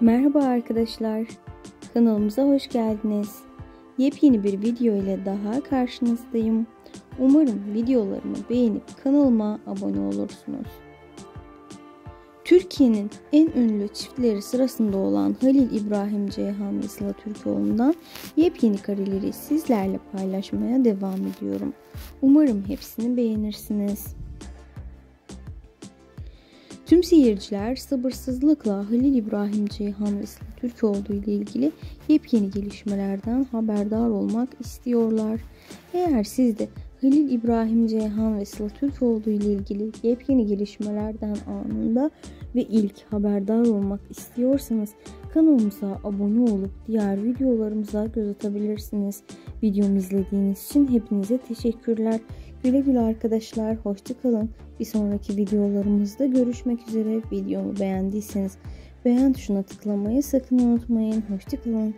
Merhaba arkadaşlar. Kanalımıza hoş geldiniz. Yepyeni bir video ile daha karşınızdayım. Umarım videolarımı beğenip kanalıma abone olursunuz. Türkiye'nin en ünlü çiftleri sırasında olan Halil İbrahim Ceyhan ve Sıla Türkoğlu'ndan yepyeni kareleri sizlerle paylaşmaya devam ediyorum. Umarım hepsini beğenirsiniz. Tüm seyirciler sabırsızlıkla Halil İbrahim Ceyhan ve Sıla Türkoğlu ile ilgili yepyeni gelişmelerden haberdar olmak istiyorlar. Eğer siz de Halil İbrahim Ceyhan ve Sıla Türkoğlu ile ilgili yepyeni gelişmelerden anında ve ilk haberdar olmak istiyorsanız kanalımıza abone olup diğer videolarımıza göz atabilirsiniz. Videomu izlediğiniz için hepinize teşekkürler. Güle güle arkadaşlar. Hoşçakalın. Bir sonraki videolarımızda görüşmek üzere. Videomu beğendiyseniz beğen tuşuna tıklamayı sakın unutmayın. Hoşçakalın.